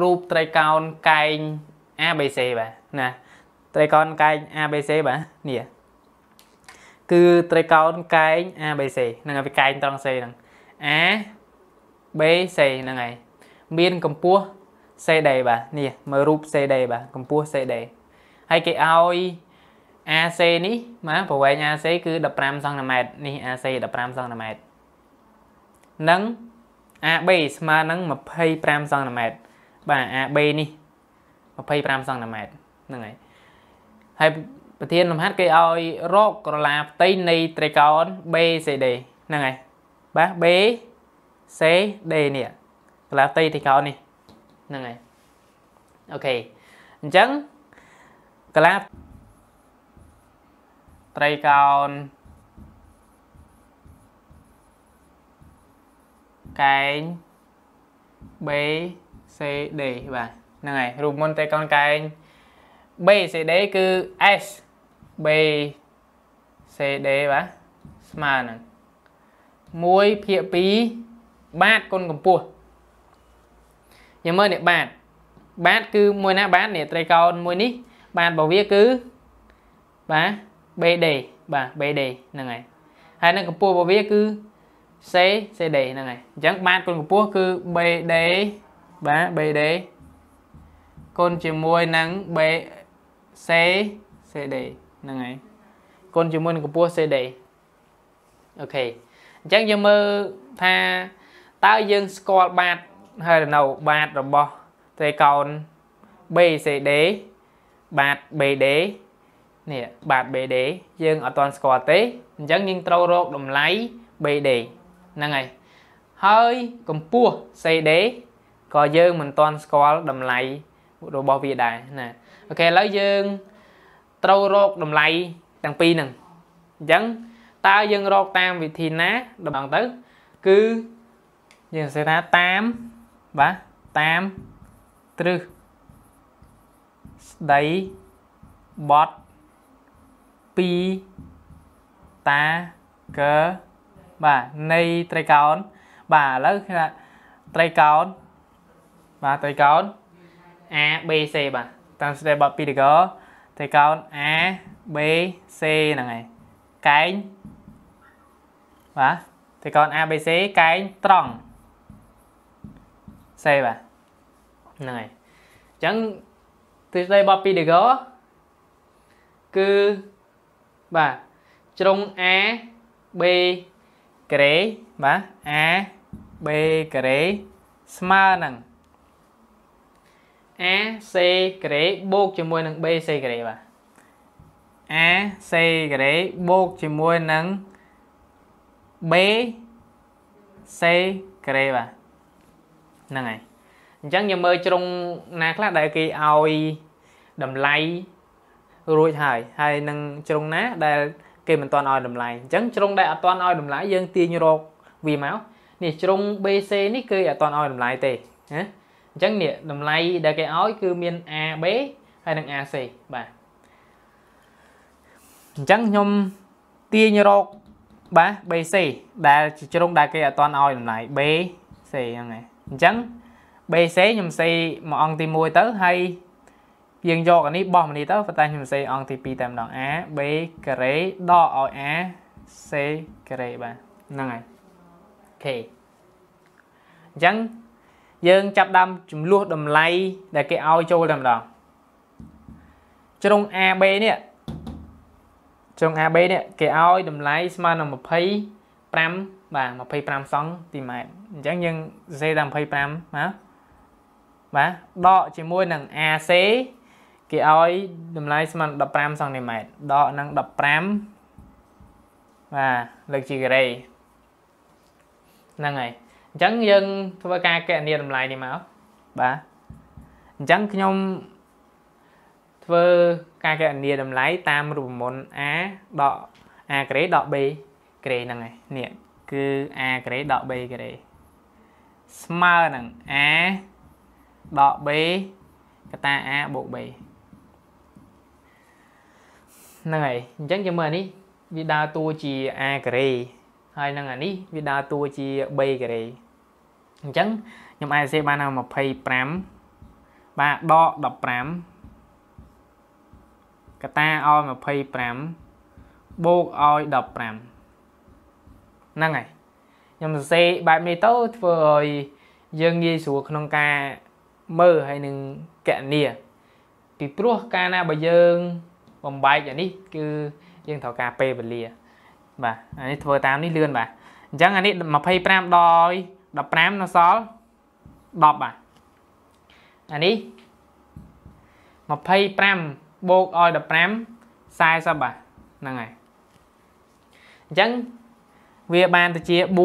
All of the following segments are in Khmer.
រូបត្រីកោណកែង ABC បាទណាត្រីកោណកែង ABC បាទនេះគឺត្រីកោណកែង ABC ហ្នឹងហើយកែងត្រង់ C ហ្នឹង A B C ហ្នឹងហើយមានកម្ពស់ CD បាទនេះមើលរូប CD បាទកម្ពស់ CD ហើយគេឲ្យ AC នេះបាទប្រវែង AC គឺ15សង់ទីម៉ែត្រនេះ AC 15សង់ទីម៉ែត្រនិង AB ស្មើនឹង25សង់ទីម៉ែត្រ បាទ AB នេះ25សង់ទីម៉ែត្រហ្នឹងហើយហើយប្រធានលំហាត់គេឲ្យរកក្រឡាផ្ទៃនៃត្រីកោណ BCD ហ្នឹងហើយបាទ BCD នេះក្រឡាផ្ទៃត្រីកោណនេះហ្នឹងហើយអូខេអញ្ចឹងក្រឡាត្រីកោណកែង B C D បាទហ្នឹងហើយរូបមុនត្រីកោណកែង B C D គឺ S B C D បាទស្មើនឹង1ភាគ2បាតគុណកម្ពស់យើងមើលនេះបាតបាតគឺមួយណាបាតនេះត្រីកោណមួយនេះបាតរបស់វាគឺបាទ BD បាទ BD ហ្នឹងហើយហើយនឹងកម្ពស់របស់វាគឺ C CD ហ្នឹងហើយអញ្ចឹងបាតគុណកម្ពស់គឺ BD បាទ BD គុណជាមួយនឹង B C CD ហ្នឹងហើយគុណជាមួយនឹងកម្ពស់ CD អូខេអញ្ចឹងយើងមើលថាតើយើងស្គាល់បាតហើយនៅបាតរបស់ត្រីកោណ BCD បាត BD នេះបាត BD យើងអត់ទាន់ស្គាល់ទេអញ្ចឹងយើងត្រូវរកតម្លៃ BD ហ្នឹងហើយហើយកម្ពស់ CD ក៏យើងមិនទាន់ស្គាល់តម្លៃរបស់វាដែរណាអូខេឥឡូវយើងត្រូវរកតម្លៃទាំងពីរហ្នឹងអញ្ចឹងតើយើងរកតាមវិធីណាដំណងទៅ គឺយើងសរសេរថាតាមបាទតាមទ្រឹស្ដីបត់2តាកើបាទនៃត្រីកោណបាទឥឡូវគឺត្រីកោណ បាទត្រីកោណ A B C បាទតាមស្ដីបត់2តកត្រីកោណ A B C ហ្នឹងហើយកែងបាទត្រីកោណ A B C កែងត្រង់ C បាទហ្នឹងហើយអញ្ចឹងទ្រឹស្ដីបត់2តកគឺបាទជ្រុង A B ការ៉េបាទ A B ការ៉េស្មើនឹង A C ការ៉េបូកជាមួយនឹង B C ការ៉េបាទ A C ការ៉េបូកជាមួយនឹង B C ការ៉េបាទហ្នឹងហើយអញ្ចឹងយើងមើលជ្រុងណាខ្លះដែលគេឲ្យតម្លៃរួចហើយហើយនឹងជ្រុងណាដែលគេមិនទាន់ឲ្យតម្លៃអញ្ចឹងជ្រុងដែលអត់ទាន់ឲ្យតម្លៃយើងទាញរកវាមកនេះជ្រុង BC នេះគឺអត់ទាន់ឲ្យតម្លៃទេណា អញ្ចឹងនេះតម្លៃដែលគេឲ្យគឺមាន AB ហើយនិង AC បាទអញ្ចឹងខ្ញុំទាញរកបាទ BC ដែលជាជ្រុងដែលគេអត់ទាន់ឲ្យតម្លៃ BC ហ្នឹងហើយអញ្ចឹង BC ខ្ញុំសេមួយអង្គទី1ទៅហើយយើងយកអានេះបោះមកនេះទៅប៉ុន្តែខ្ញុំសេអង្គទី2តែម្ដង A B ការ៉េដកឲ្យ A C ការ៉េបាទហ្នឹងហើយអូខេអញ្ចឹង យើងចាប់ដើមចំនួនតម្លៃដែលគេឲ្យចូលតែម្ដងជ្រុង AB នេះជ្រុង AB នេះគេឲ្យតម្លៃស្មើនឹង25បាទ25សង់ទីម៉ែត្រអញ្ចឹងយើងសរសេរតាម25ណាបាទដកជាមួយនឹង AC គេឲ្យតម្លៃស្មើនឹង15សង់ទីម៉ែត្រដកនឹង15បាទលើកជាការ៉េហ្នឹងហើយ អញ្ចឹងយើងធ្វើការកណនាតម្លៃនេះមកបាទអញ្ចឹងខ្ញុំធ្វើការកណនាតម្លៃតាមរូបមន្ត A ដក A ក្រេដក B ក្រេហ្នឹងហើយនេះគឺ A ក្រេដក B ក្រេស្មើនឹង A ដក B កតា A បូក B ហ្នឹងហើយអញ្ចឹងយើងមើលអានេះវាដើរតួជា A ការ៉េហើយនឹងអានេះវាដើរតួជា B ការ៉េ អញ្ចឹងខ្ញុំអាចសេបានដល់25បាទដក15កតាឲ្យ25បូកឲ្យ15ហ្នឹងហើយខ្ញុំសរសេរបែបនេះទៅធ្វើឲ្យយើងងាយស្រួលក្នុងការមើលហើយនឹងកណនាពីព្រោះកាលណាបើយើងបំបែកអានេះគឺយើងត្រូវការពេលវេលា បាទអានេះធ្វើតាមនេះលឿនបាទអញ្ចឹងអានេះ25ដោយ 15នៅសល់10បាទអានេះ25បូកឲ្យ15 40បាទហ្នឹងហើយអញ្ចឹងវាបានទៅជា4 400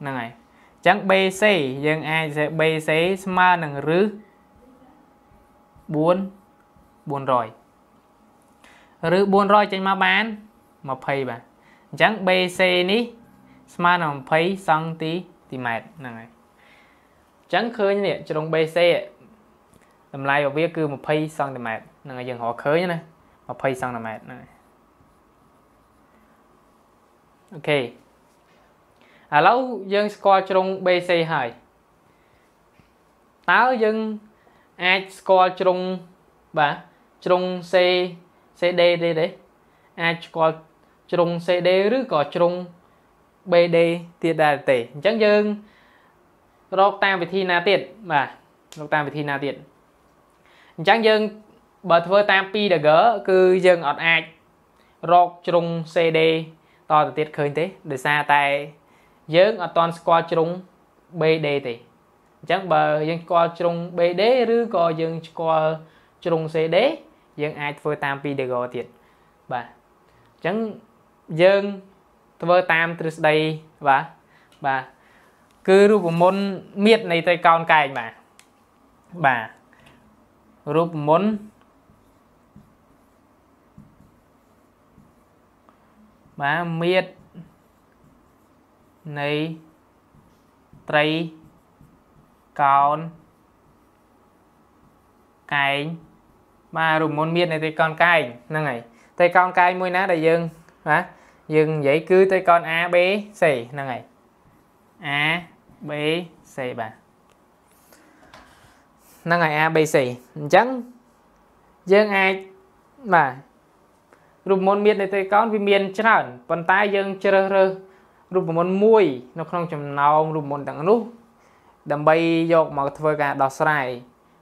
ហ្នឹងហើយអញ្ចឹង BC យើងអាចសេ BC ស្មើនឹងរឹស4 400ឬ400ចេញមកបាន20បាទអញ្ចឹង BC នេះ ស្មើនឹង20សង់ទីម៉ែត្រហ្នឹងហើយអញ្ចឹងឃើញនេះជ្រុង BC តម្លៃរបស់វាគឺ20សង់ទីម៉ែត្រហ្នឹងហើយយើងរកឃើញណា20សង់ទីម៉ែត្រហ្នឹងហើយអូខេឥឡូវយើងស្គាល់ជ្រុង BC ហើយតើយើងអាចស្គាល់ជ្រុងបាទជ្រុង C CD ទេទេអាចស្គាល់ជ្រុង CD ឬក៏ជ្រុង BD ទៀតដែរទេអញ្ចឹងយើងរកតាមវិធីណាទៀតបាទរកតាមវិធីណាទៀតអញ្ចឹងយើងបើធ្វើតាម 2dagger គឺយើងអត់អាចរកជ្រុង CD តទៅទៀតឃើញទេដោយសារតែយើងអត់ទាន់ស្គាល់ជ្រុង BD ទេអញ្ចឹងបើយើងស្គាល់ជ្រុង BD ឬក៏យើងស្គាល់ជ្រុង CD យើងអាចធ្វើតាម 2dagger ទៀតបាទអញ្ចឹងយើង ធ្វើតាមទ្រឹស្ដីបាទបាទគឺរូបមន្តមៀតនៃត្រីកោណកែងបាទបាទរូបមន្តបាទមៀតនៃត្រីកោណកែងបាទរូបមន្តមៀតនៃត្រីកោណកែងហ្នឹងហើយត្រីកោណកែងមួយណាដែលយើងបាទ យើងនិយាយគឺត្រីកោណ A B C ហ្នឹងហើយ A B C បាទហ្នឹងហើយ A B C អញ្ចឹងយើងអាចបាទរូបមន្តមាននៃត្រីកោណវាមានច្រើនប៉ុន្តែយើងជ្រើសរើសរូបមន្តមួយ នៅក្នុងចំណោមរូបមន្តទាំងនោះ ដើម្បីយកមកធ្វើការដោះស្រាយ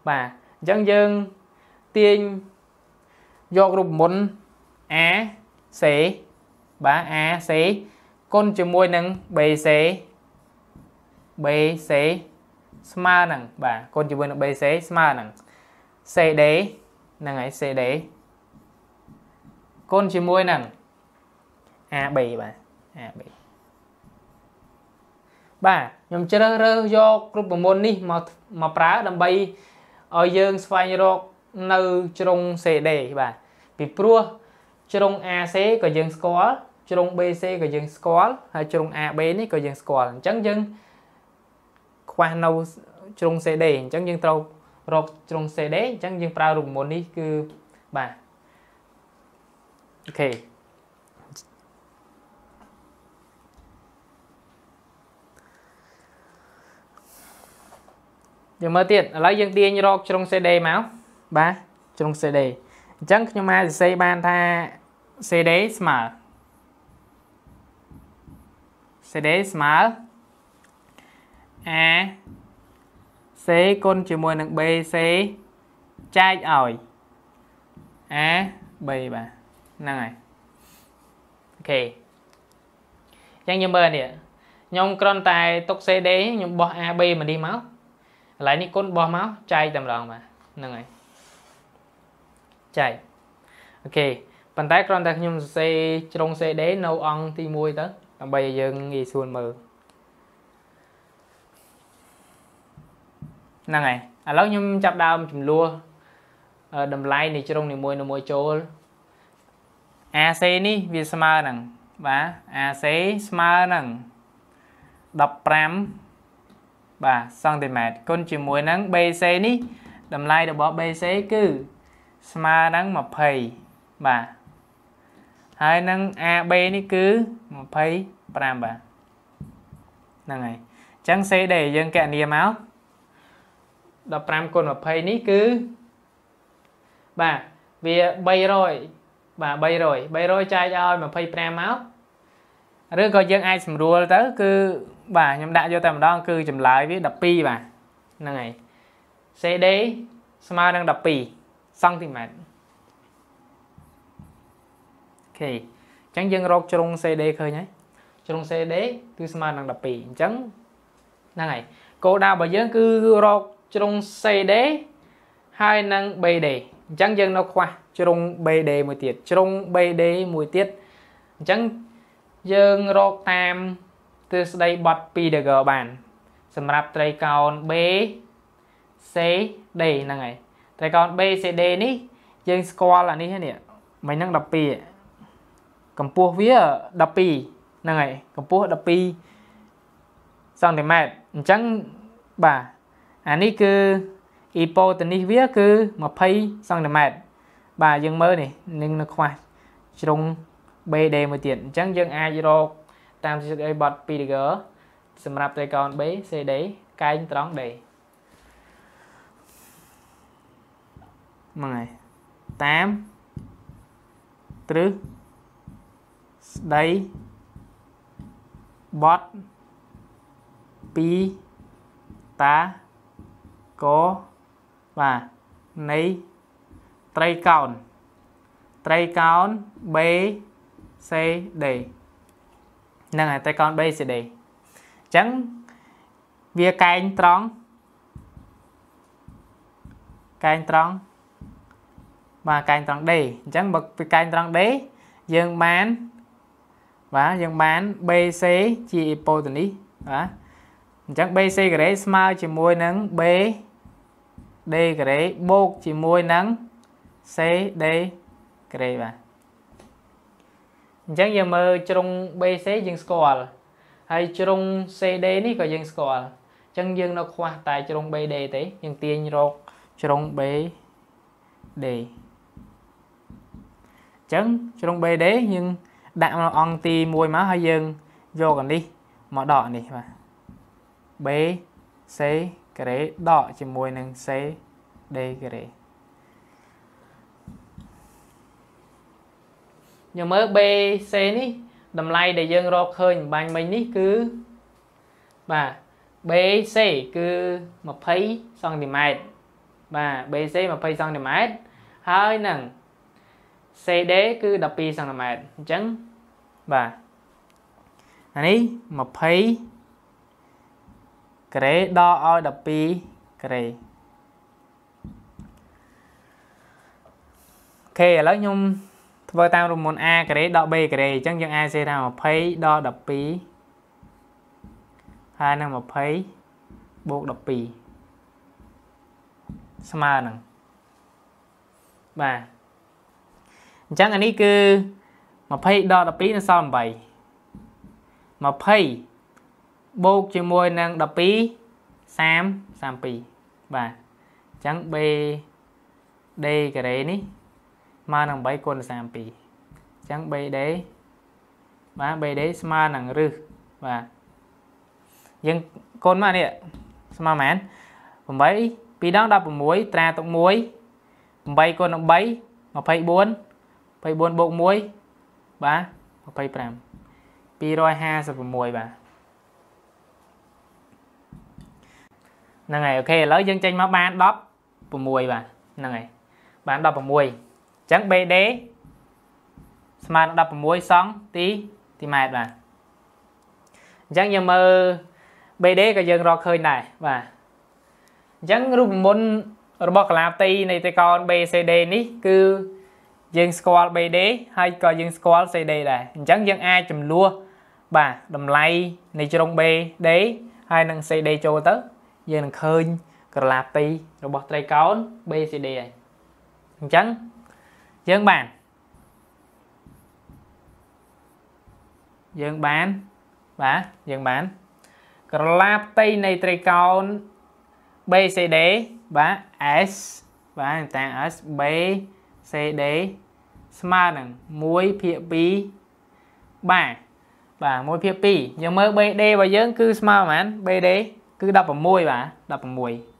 បាទអញ្ចឹងយើងទាញយករូបមន្ត A C បាទ A C គុណជាមួយនឹង BC BC ស្មើនឹងបាទគុណជាមួយនឹង BC ស្មើនឹង CD ហ្នឹងហើយ CD គុណជាមួយនឹង AB បាទ AB បាទខ្ញុំជ្រើសរើសយករូបមន្តនេះមកមកប្រើដើម្បីឲ្យយើងស្វែងរកនៅជ្រុង CD បាទពីព្រោះ ជ្រុង AC ក៏យើងស្គាល់ជ្រុង BC ក៏យើងស្គាល់ហើយជ្រុង AB នេះក៏យើងស្គាល់អញ្ចឹងយើងខ្វះនៅជ្រុង CD អញ្ចឹងយើងត្រូវរកជ្រុង CD អញ្ចឹងយើងប្រើរូបមន្តនេះគឺបាទអូខេយើងមើលទៀតឥឡូវយើងទាញរកជ្រុង CD មកបាទជ្រុង CD អញ្ចឹងខ្ញុំអាចសរសេរបានថា CD ស្មើ CD ស្មើ A C គុណជាមួយនឹង BC ចែកឲ្យ A B បាទហ្នឹងហើយអូខេអញ្ចឹងខ្ញុំមើលនេះខ្ញុំគ្រាន់តែទុក CD ខ្ញុំបោះ AB មកនេះមកកន្លែងនេះគុណបោះមកចែកតែម្ដងបាទហ្នឹងហើយ ចែកអូខេប៉ុន្តែគ្រាន់តែខ្ញុំសរសេរជ្រុង CD នៅអង្គទី1ទៅដើម្បីឲ្យយើងងាយស្រួលមើលហ្នឹងហើយឥឡូវខ្ញុំចាប់ដើមចំនួនតម្លៃនៃជ្រុងនីមួយៗចូល AC នេះវាស្មើនឹងបាទ AC ស្មើនឹង15បាទសង់ទីម៉ែត្រគុណជាមួយនឹង BC នេះតម្លៃរបស់ BC គឺ ស្មើនឹង20បាទហើយនឹង AB នេះគឺ25បាទហ្នឹងហើយអញ្ចឹង CD យើងកណនាមក15គុណ20នេះគឺបាទវា300បាទ300 300ចែកឲ្យ25មកឬក៏យើងអាចស្រួលទៅ គឺបាទខ្ញុំដាក់យកតែម្ដងគឺចម្លើយវា12បាទហ្នឹងហើយ CD ស្មើនឹង12 សង់ទីម៉ែត្រអូខេអញ្ចឹងយើងរកជ្រុង CD ឃើញហើយជ្រុង CD គឺស្មើនឹង12អញ្ចឹងហ្នឹងហើយគោលដៅរបស់យើងគឺរកជ្រុង CD ហើយនឹង BD អញ្ចឹងយើងនៅខ្វះជ្រុង BD មួយទៀតជ្រុង BD មួយទៀតអញ្ចឹងយើងរកតាមទ្រឹស្ដីបត់ Pythagore បាន សម្រាប់ត្រីកោណ B C D ហ្នឹងហើយ ត្រីកោណ B C D នេះយើងស្គាល់អានេះនេះមិញហ្នឹង12កម្ពស់វា12ហ្នឹងហើយកម្ពស់12សង់ទីម៉ែត្រអញ្ចឹងបាទអានេះគឺអ៊ីប៉ូទៅនេះវាគឺ20សង់ទីម៉ែត្របាទយើងមើលនេះនឹងនៅខ្វះជ្រុង BD មួយទៀតអញ្ចឹងយើងអាចរកតាមសេចក្តីបទ Pythagore សម្រាប់ត្រីកោណ B CD កែងត្រង់ D ហ្នឹងហើយតាមទ្រឹស្ដីបត់ពីតាកបាទនៃត្រីកោណត្រីកោណ B C D ហ្នឹងហើយត្រីកោណ B C D អញ្ចឹងវាកែងត្រង់កែងត្រង់ បាទកែងត្រង់ D អញ្ចឹងបើពីកែងត្រង់ D យើងបានបាទយើងបាន BC ជាអ៊ីប៉ូទៅនេះបាទអញ្ចឹង BC ការ៉េស្មើជាមួយនឹង B D ការ៉េបូកជាមួយនឹង C D ការ៉េបាទអញ្ចឹងយើងមើលជ្រុង BC យើងស្គាល់ហើយជ្រុង CD នេះក៏យើងស្គាល់អញ្ចឹងយើងនៅខ្វះតែជ្រុង BD ទេយើងទាញរកជ្រុង BD អញ្ចឹងជ្រុង BD យើងដាក់មកអង្គទី1មកហើយយើងយកអានេះមកដកនេះបាទ B C ការ៉េដកជាមួយនឹង C D ការ៉េយើងមើល BC នេះតម្លៃដែលយើងរកឃើញបាញ់មិញនេះគឺបាទ BC គឺ20សង់ទីម៉ែត្របាទ BC 20សង់ទីម៉ែត្រហើយនឹង CD គឺ12សង់ទីម៉ែត្រអញ្ចឹងបាទអានេះ20ការ៉េដកឲ្យ12ការ៉េអូខេឥឡូវខ្ញុំធ្វើតាមរមុន A ការ៉េដក B ការ៉េអញ្ចឹងយើងអាចសេថា20ដក12ហើយនឹង20បូក12ស្មើនឹងបាទ អញ្ចឹងអានេះគឺ20ដក12នៅសល់8 20បូកជាមួយនឹង12 30 32បាទអញ្ចឹង B D ការ៉េនេះស្មើនឹង8គុណ32អញ្ចឹង BD បាទ BD ស្មើនឹងរឹសបាទយើងគុណមកនេះស្មើប៉ុន្មាន8 2ដង16ត្រាទុក1 8គុណនឹង3 24 24បូក1បាទ25 256បាទហ្នឹងហើយអូខេឥឡូវយើងចេញមកបាន16បាទហ្នឹងហើយបាន16ចឹង BD ស្មើនឹង16សង់ទីទីម៉ែត្របាទអញ្ចឹងយើងមើល BD ក៏យើងរកឃើញដែរបាទអញ្ចឹងរូបមន្តរបស់កលាផ្ទៃនៃត្រកោណ BCD នេះគឺ យើងស្គាល់ BD ហើយក៏យើងស្គាល់ CD ដែរអញ្ចឹងយើងអាចចំនួនបាទតម្លៃនៃជ្រុង BD ហើយនឹង CD ចូលទៅ យើងនឹងឃើញក្រឡាផ្ទៃរបស់ត្រីកោណ BCD ហើយអញ្ចឹងយើងបានយើងបានបាទយើងបានក្រឡាផ្ទៃនៃត្រីកោណ BCD បាទ S បាទតា S BCD ស្មើនឹង1ភាគ2បាទបាទ1ភាគ2យើងមើល BD របស់យើងគឺស្មើប៉ុន្មាន BD គឺ16បាទ16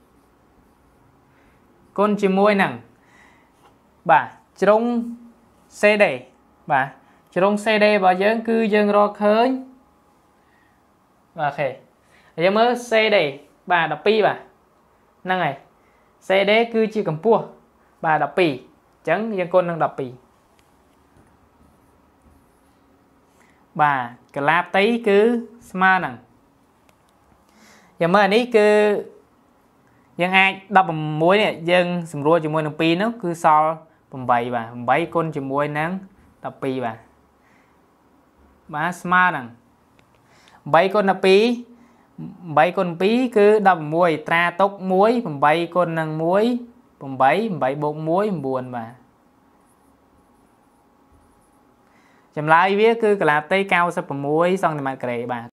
គុណជាមួយនឹងបាទជ្រុង CD បាទជ្រុង CD របស់យើង គឺយើងរកឃើញបាទអូខេយើងមើល CD បាទ12បាទហ្នឹងហើយ CD គឺជាកម្ពស់បាទ12អញ្ចឹងយើងគុណនឹង12 បាទកលាផ្ទៃគឺស្មើនឹងយ៉ាងមើលអានេះគឺយើងអាច16នេះយើងស្រួលជាមួយនឹង2នោះគឺសល់8បាទ8គុណជាមួយនឹង12បាទបាទស្មើនឹង8គុណ12 8គុណ2គឺ16ត្រាទុក1 8គុណនឹង1 8 8បូក1 9បាទ ចម្លើយវាគឺកលាផ្ទៃ96សង់ទីម៉ែត្រការ៉េបាទ